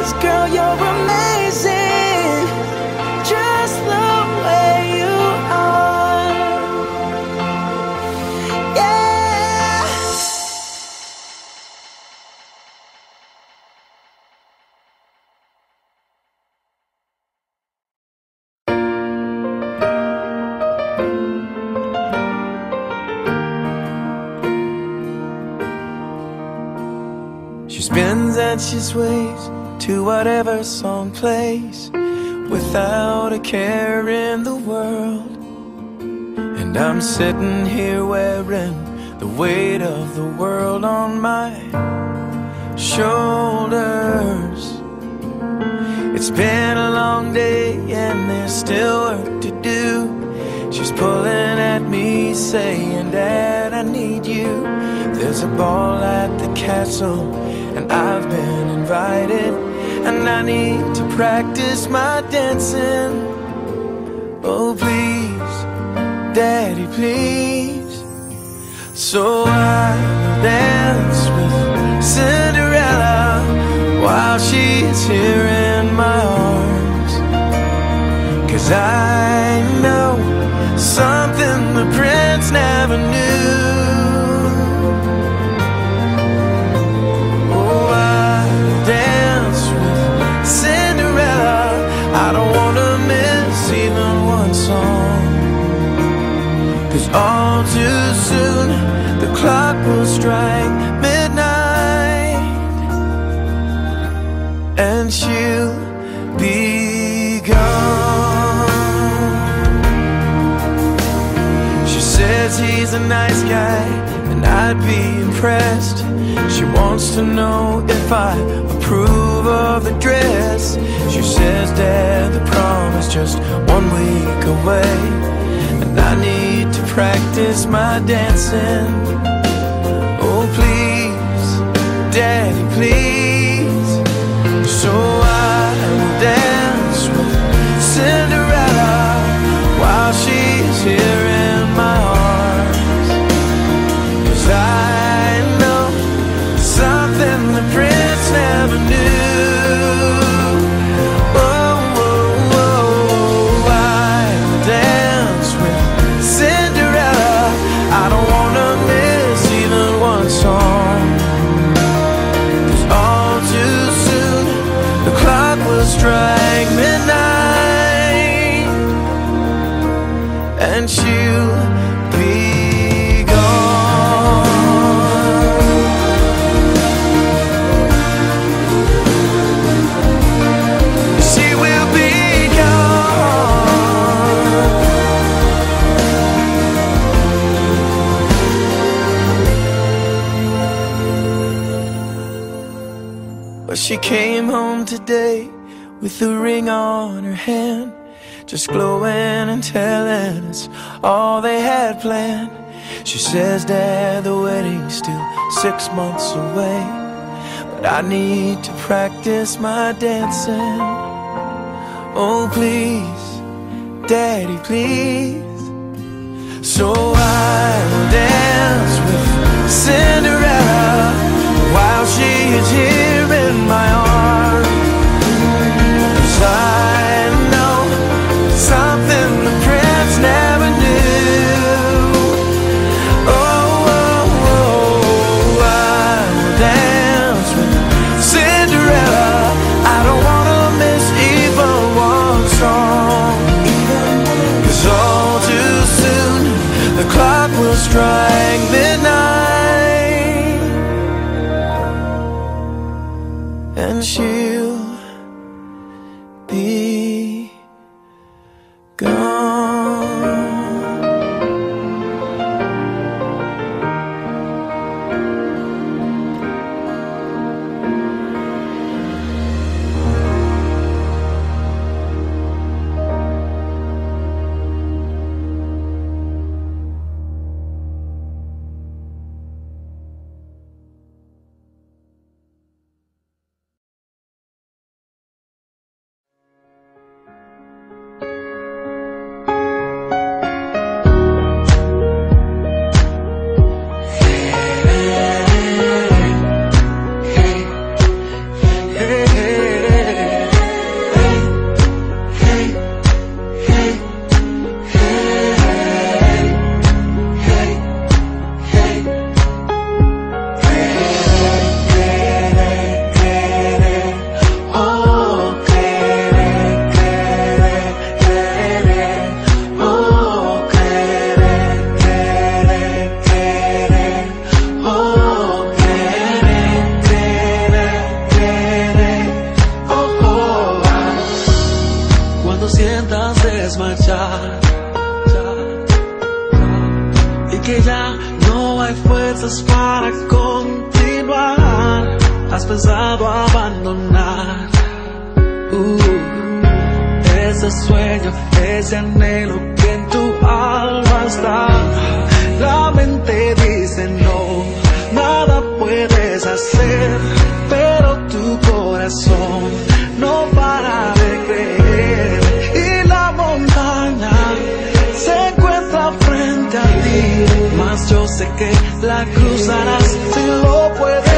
Cause girl, you're a man. to whatever song plays without a care in the world. And I'm sitting here wearing the weight of the world on my shoulders. It's been a long day and there's still work to do. She's pulling at me, saying, Dad, I need you. There's a ball at the castle, and I've been invited. And I need to practice my dancing. Oh, please, Daddy, please. So I dance with Cinderella while she's here in my arms. Cause I know something the prince never knew. strike midnight and she'll be gone. She says he's a nice guy and I'd be impressed. She wants to know if I approve of the dress. She says that the prom is just one week away. And I need to practice my dancing. Daddy, please. with a ring on her hand, just glowing and telling us all they had planned. She says, Dad, the wedding's still six months away, but I need to practice my dancing. Oh, please, Daddy, please. So I will dance with Cinderella while she is here. ya no hay fuerzas para continuar. Has pensado abandonar uh, ese sueño, ese anhelo que en tu alma está. La mente dice no, nada puedes hacer, pero tu corazón. sé que la cruzarás si lo puedes.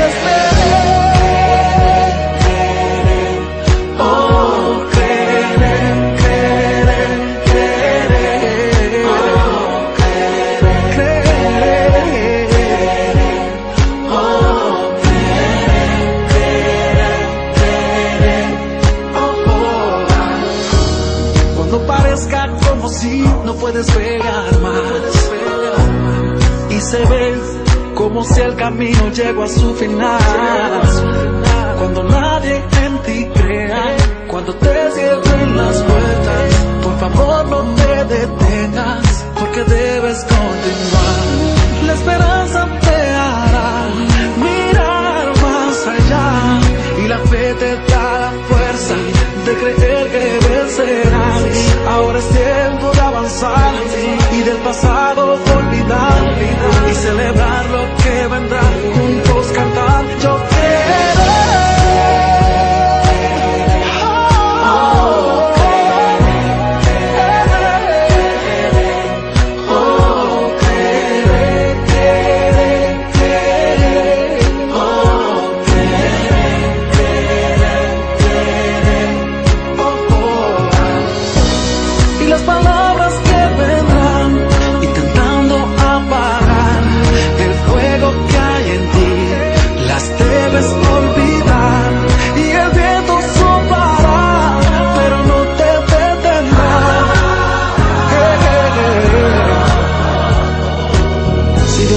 si el camino llegó a su final.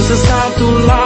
Si Dios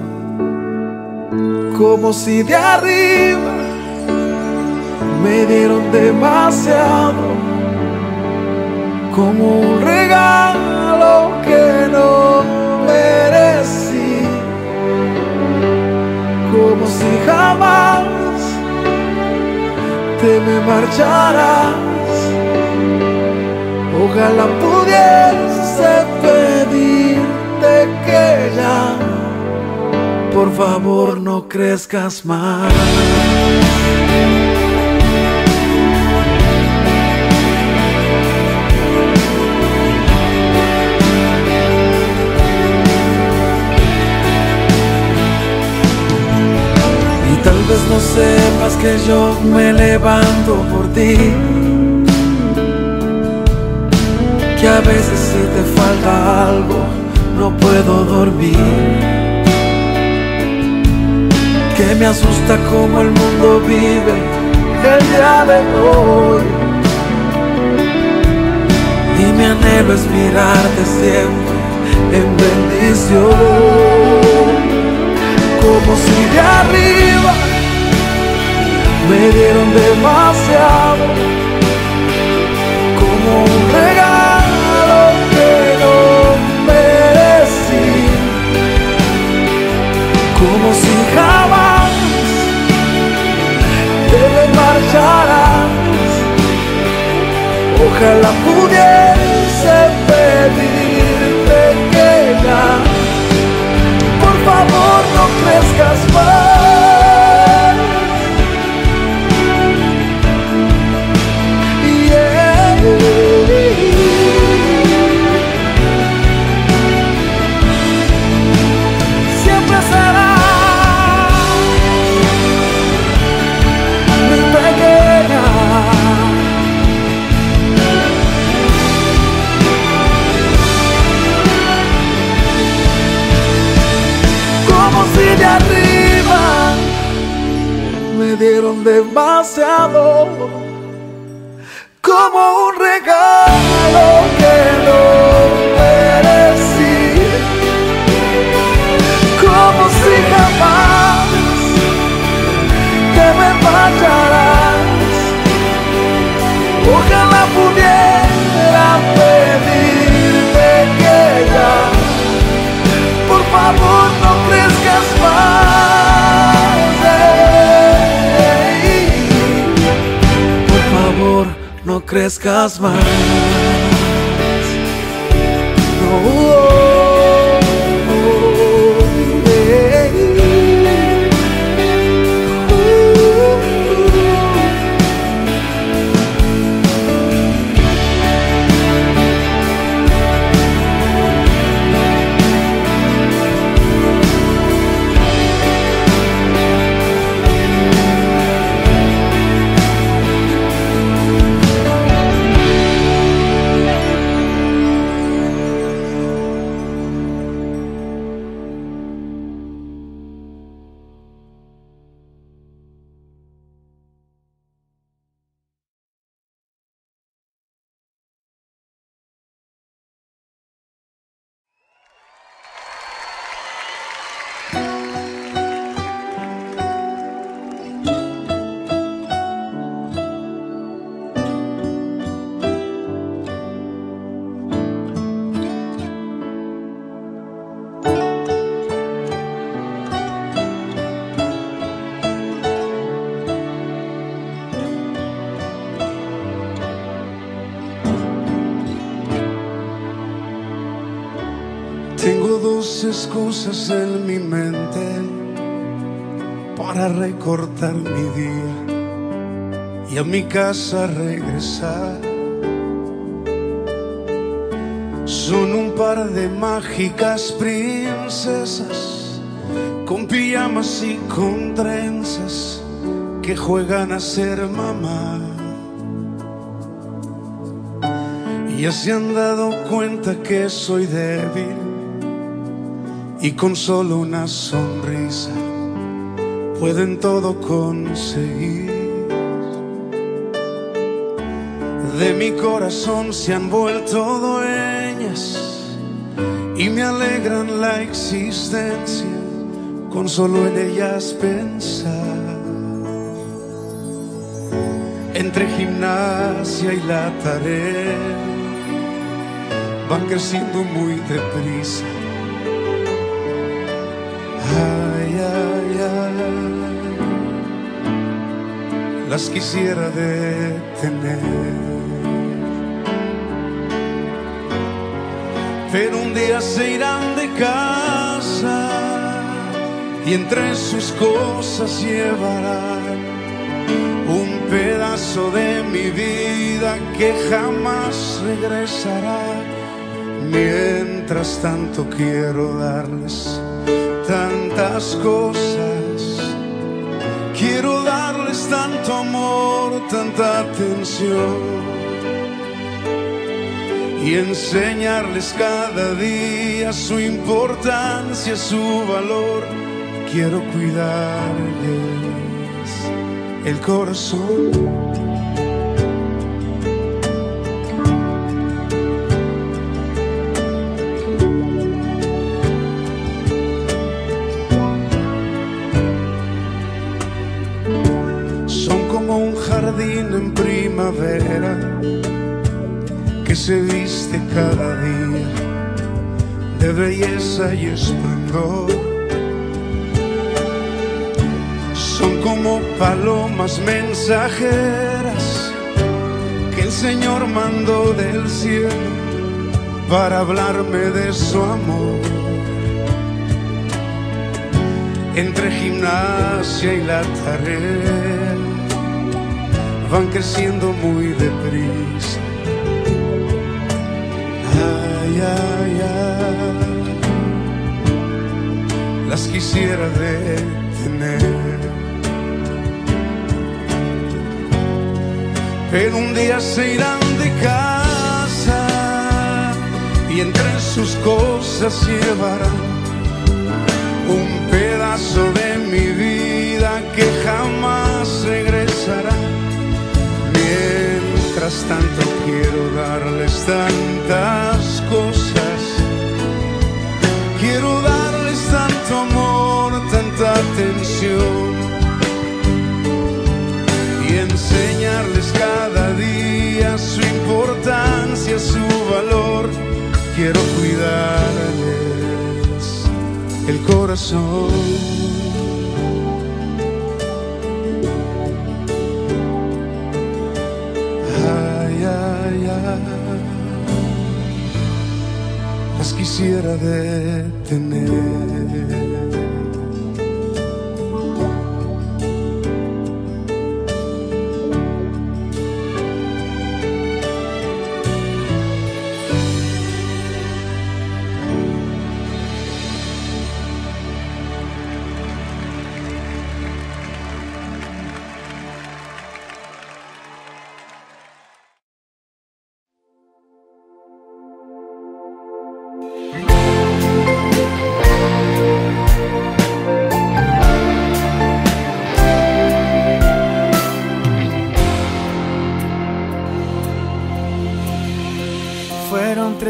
como si de arriba me dieron demasiado, como un regalo que no merecí, como si jamás te me marcharás. Ojalá pudiese pedirte que ya por favor no crezcas más. Y tal vez no sepas que yo me levanto por ti. Que a veces si te falta algo no puedo dormir me asusta como el mundo vive el día de hoy. Y mi anhelo es mirarte siempre en bendición, como si de arriba me dieron demasiado, como un regalo que no merecí como si jamás Ojalá pudiese no crezcas más. Dos excusas en mi mente para recortar mi día y a mi casa regresar. Son un par de mágicas princesas con pijamas y con trenzas que juegan a ser mamá. Ya se han dado cuenta que soy débil y con solo una sonrisa pueden todo conseguir. De mi corazón se han vuelto dueñas y me alegran la existencia con solo en ellas pensar. Entre gimnasia y la tarea van creciendo muy deprisa. Ay, ay, ay, las quisiera detener. Pero un día se irán de casa y entre sus cosas llevarán un pedazo de mi vida que jamás regresará. Mientras tanto quiero darles tantas cosas. Quiero darles tanto amor, tanta atención. Y enseñarles cada día su importancia, su valor. Quiero cuidarles el corazón. En primavera que se viste cada día de belleza y esplendor. Son como palomas mensajeras que el Señor mandó del cielo para hablarme de su amor. Entre gimnasia y la tarea van creciendo muy deprisa. Ay, ay, ay, las quisiera detener. Pero un día se irán de casa y entre sus cosas llevarán tanto quiero darles tantas cosas. Quiero darles tanto amor, tanta atención y enseñarles cada día su importancia, su valor. Quiero cuidarles el corazón. Quisiera detener.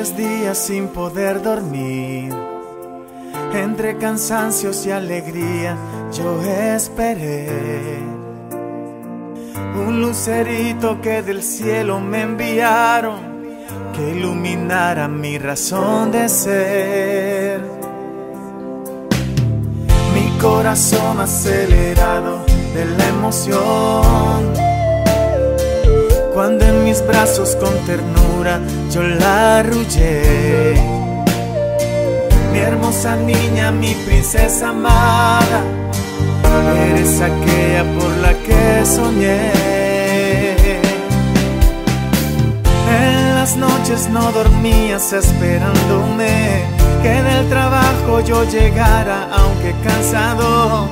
Días sin poder dormir. Entre cansancios y alegría yo esperé. Un lucerito que del cielo me enviaron que iluminara mi razón de ser. Mi corazón acelerado de la emoción cuando en mis brazos con ternura yo la arrullé. Mi hermosa niña, mi princesa amada, eres aquella por la que soñé. En las noches no dormías esperándome que del trabajo yo llegara, aunque cansado.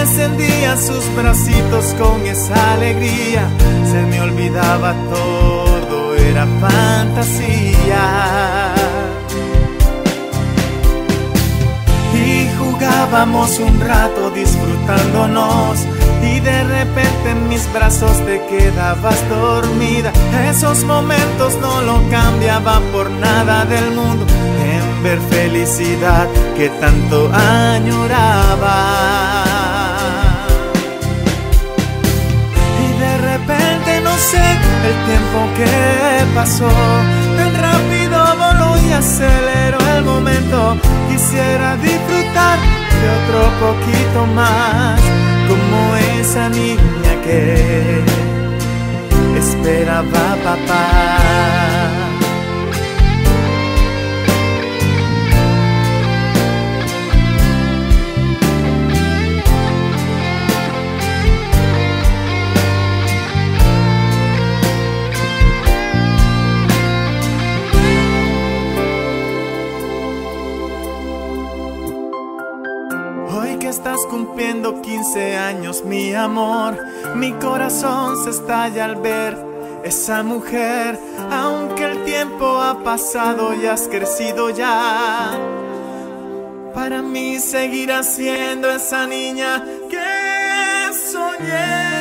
Encendía sus bracitos con esa alegría, olvidaba todo, era fantasía. Y jugábamos un rato disfrutándonos y de repente en mis brazos te quedabas dormida. Esos momentos no lo cambiaba por nada del mundo en ver felicidad que tanto añoraba. El tiempo que pasó, tan rápido voló y aceleró el momento. Quisiera disfrutar de otro poquito más, como esa niña que esperaba papá. Hoy que estás cumpliendo 15 años, mi amor, mi corazón se estalla al ver esa mujer. Aunque el tiempo ha pasado y has crecido ya, para mí seguirás siendo esa niña que soñé.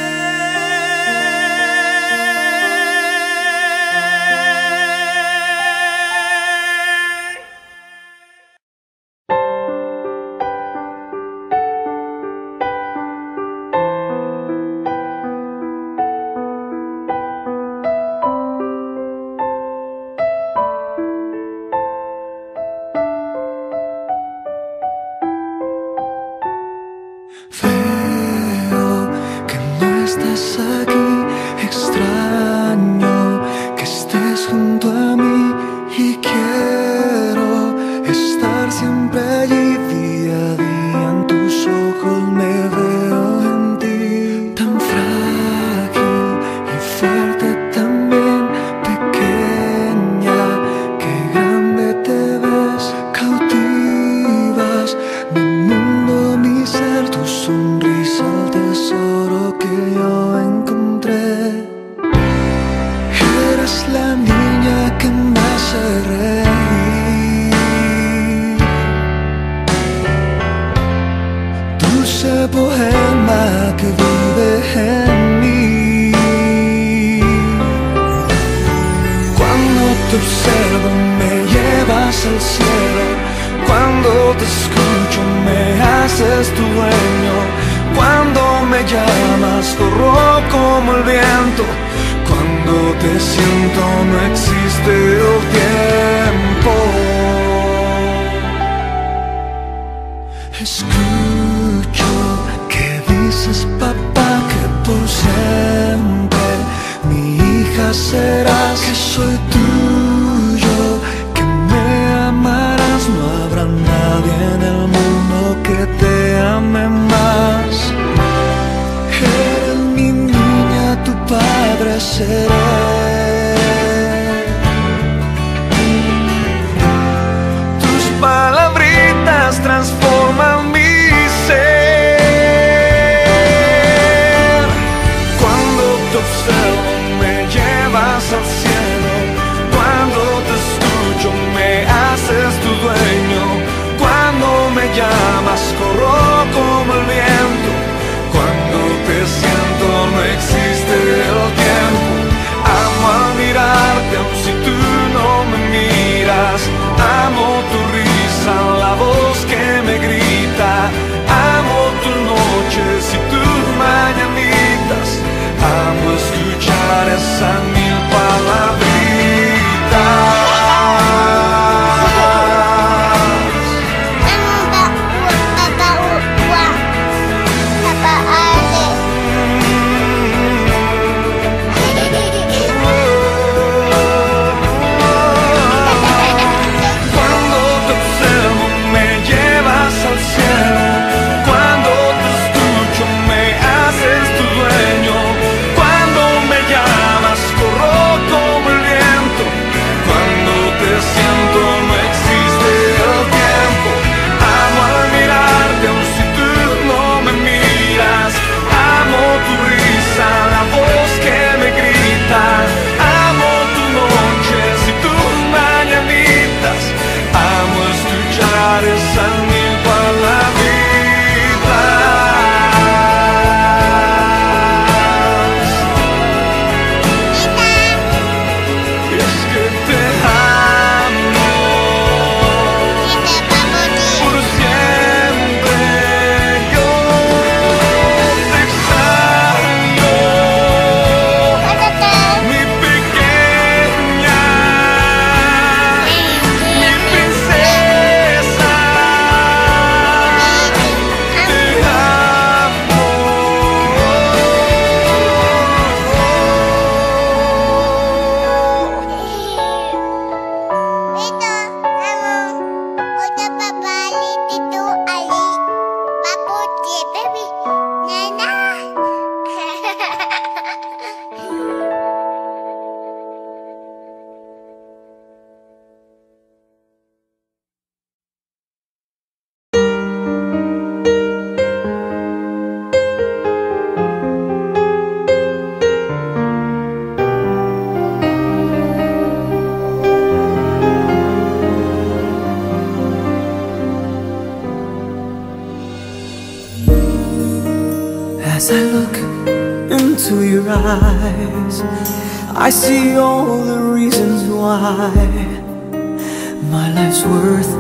My life's worth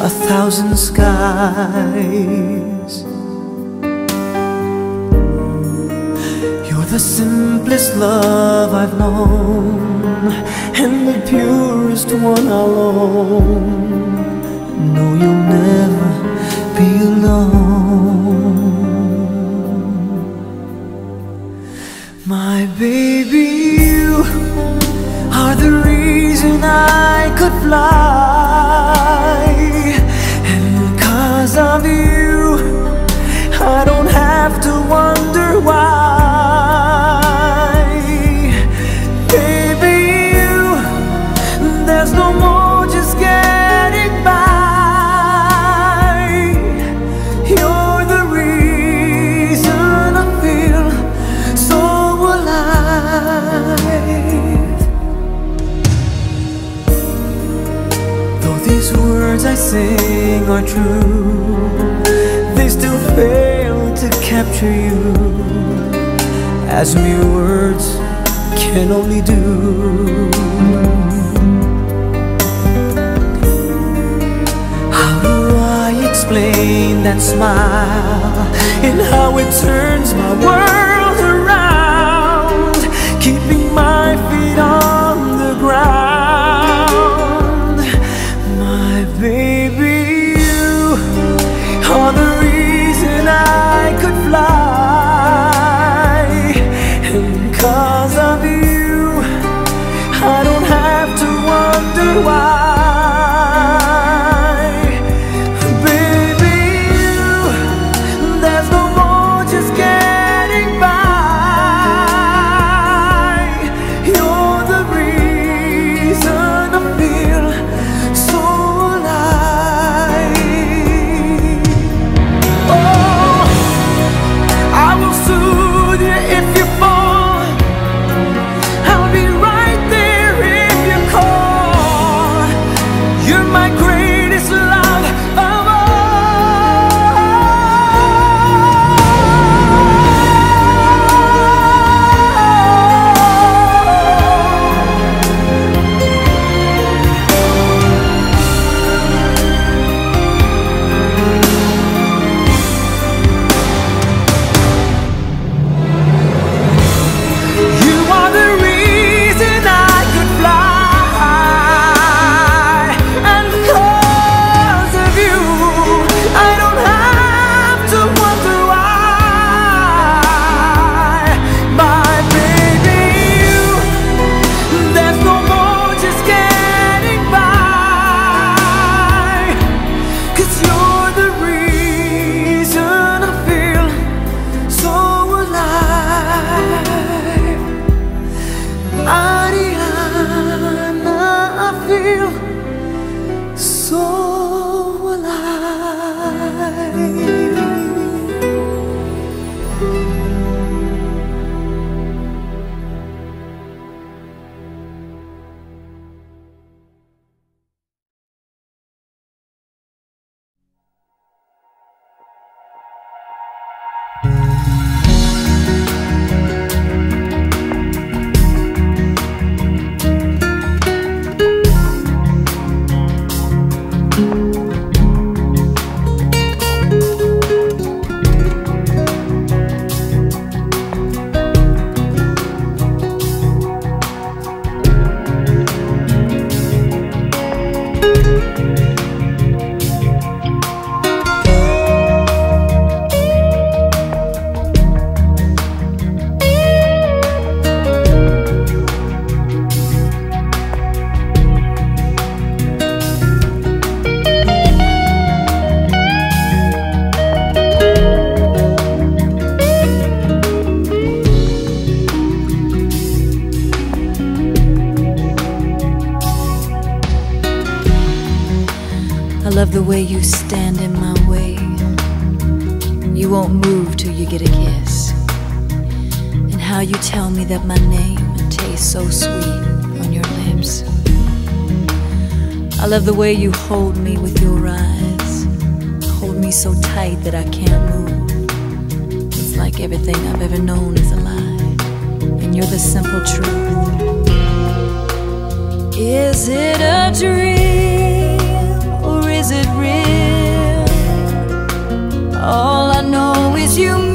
a thousand skies. You're the simplest love I've known And the purest one I'll own. No, you'll never be alone. reason I could fly. true. They still fail to capture you As mere words can only do. How do I explain that smile And how it turns my world? and how you tell me that my name tastes so sweet on your lips. I love the way you hold me with your eyes, hold me so tight that I can't move. It's like everything I've ever known is a lie, and you're the simple truth. Is it a dream or is it real? All I know is you.